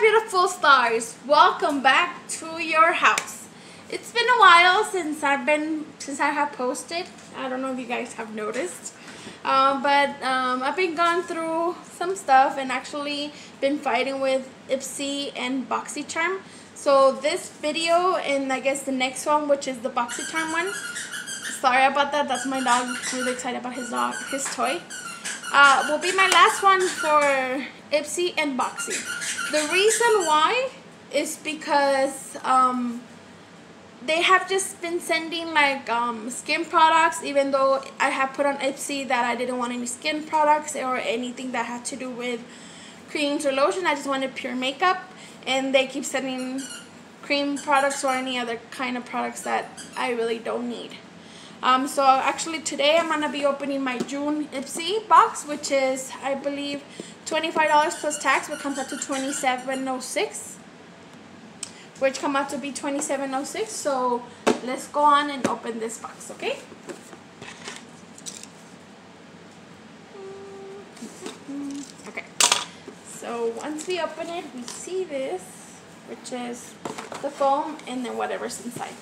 beautiful stars. Welcome back to your house. It's been a while since I've been since I have posted. I don't know if you guys have noticed. Um, but um, I've been gone through some stuff and actually been fighting with Ipsy and BoxyCharm. So this video and I guess the next one, which is the BoxyCharm one. Sorry about that. That's my dog. Really excited about his dog, his toy. Uh, will be my last one for Ipsy and Boxy. The reason why is because um, they have just been sending like um, skin products even though I have put on Ipsy that I didn't want any skin products or anything that had to do with creams or lotion. I just wanted pure makeup and they keep sending cream products or any other kind of products that I really don't need. Um, so actually today I'm going to be opening my June Ipsy box which is I believe $25 plus tax which comes out to $27.06 which come out to be $27.06 so let's go on and open this box okay? Okay. So once we open it we see this which is the foam and then whatever's inside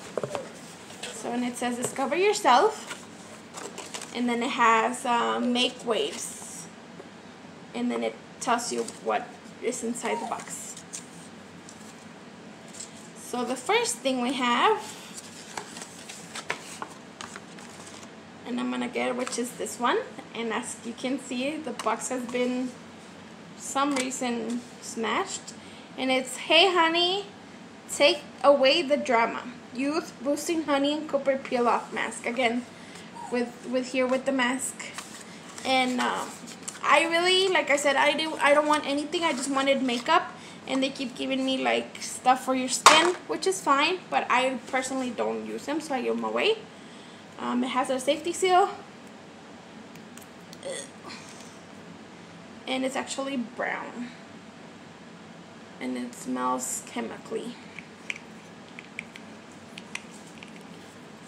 so and it says discover yourself and then it has um, make waves and then it tells you what is inside the box. So the first thing we have and I'm gonna get which is this one and as you can see the box has been some reason smashed and it's hey honey take away the drama youth boosting honey and copper peel off mask again with with here with the mask. And um, I really like I said I do I don't want anything I just wanted makeup and they keep giving me like stuff for your skin which is fine but I personally don't use them so I give them away. Um, it has a safety seal. And it's actually brown. And it smells chemically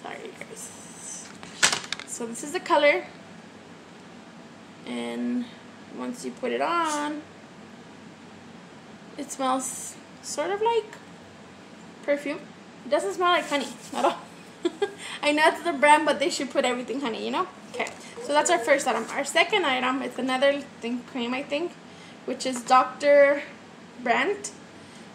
sorry guys so this is the color. And once you put it on it smells sort of like perfume. It doesn't smell like honey at all. I know it's the brand but they should put everything honey you know? Okay so that's our first item. Our second item is another thing cream I think which is Dr. Brandt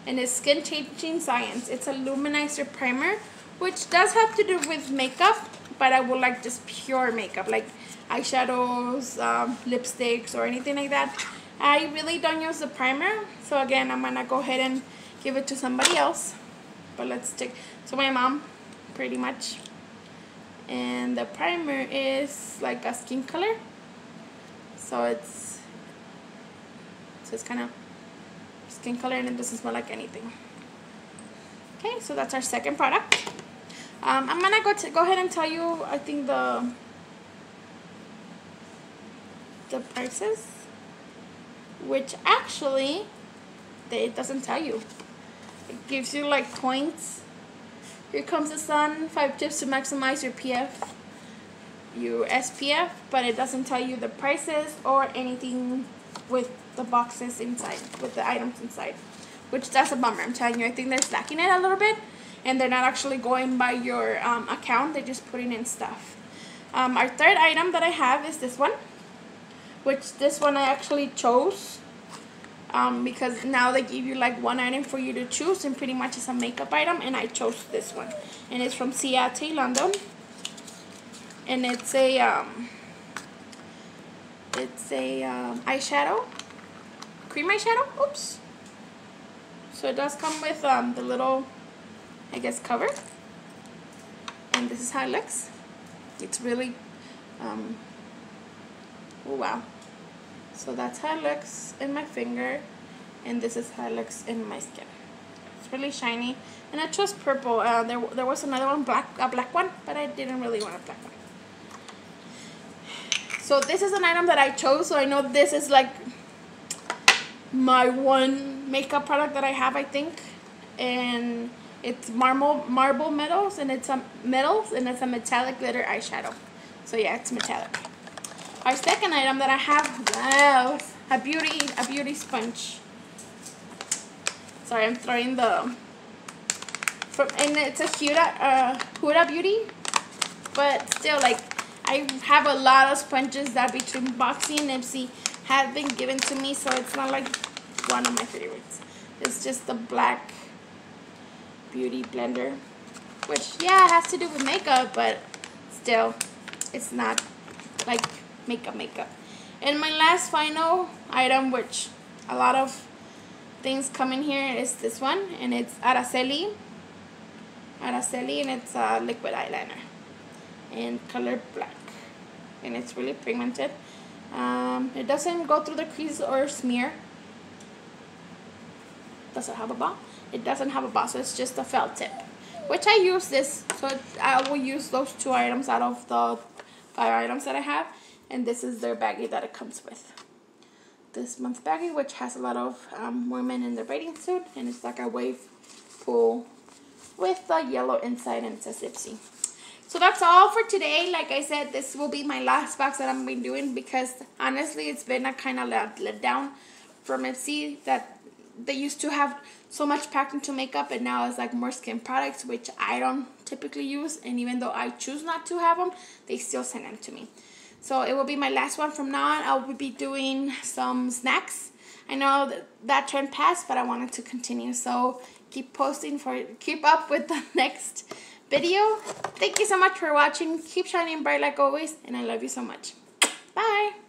and it's skin changing science. It's a luminizer primer which does have to do with makeup but I would like just pure makeup like eyeshadows um, lipsticks or anything like that. I really don't use the primer so again I'm gonna go ahead and give it to somebody else but let's take so my mom pretty much. And the primer is like a skin color. So it's so it's kind of skin color and it doesn't smell like anything. Okay so that's our second product um, I'm gonna go to go ahead and tell you I think the the prices which actually it doesn't tell you. It gives you like points. Here comes the sun five tips to maximize your PF your SPF but it doesn't tell you the prices or anything with the boxes inside with the items inside which that's a bummer. I'm telling you I think they're slacking it a little bit and they're not actually going by your um, account they're just putting in stuff. Um, our third item that I have is this one which this one I actually chose um, because now they give you like one item for you to choose and pretty much it's a makeup item and I chose this one. And it's from Ciate London. And it's a um, it's a um, eyeshadow cream eyeshadow oops. So it does come with um, the little I guess cover and this is how it looks it's really um, oh wow so that's how it looks in my finger and this is how it looks in my skin. It's really shiny and I chose purple. Uh, there, there was another one, black, a black one, but I didn't really want a black one. So this is an item that I chose so I know this is like my one makeup product that I have I think and it's marble marble metals and it's a metals and it's a metallic glitter eyeshadow. So yeah, it's metallic. Our second item that I have, wow, a beauty, a beauty sponge. Sorry, I'm throwing the from and it's a Huda uh, Huda Beauty, but still like I have a lot of sponges that between Boxy and Ipsy have been given to me, so it's not like one of my favorites. It's just the black beauty blender, which yeah, it has to do with makeup, but still, it's not like makeup makeup. And my last final item, which a lot of things come in here, is this one, and it's Araceli. Araceli, and it's a liquid eyeliner in color black, and it's really pigmented. Um, it doesn't go through the crease or smear. Does it have a ball? It doesn't have a ball, it's just a felt tip. Which I use this, so I will use those two items out of the five items that I have. And this is their baggie that it comes with. This month's baggie, which has a lot of um, women in their bathing suit. And it's like a wave pool with the yellow inside and it says Ipsy. So that's all for today. Like I said, this will be my last box that I'm been doing because honestly, it's been a kind of let, let down from Ipsy that they used to have so much packed into makeup and now it's like more skin products which I don't typically use and even though I choose not to have them they still send them to me. So it will be my last one from now on. I will be doing some snacks. I know that, that trend passed but I wanted to continue so keep posting for keep up with the next video. Thank you so much for watching. Keep shining bright like always and I love you so much. Bye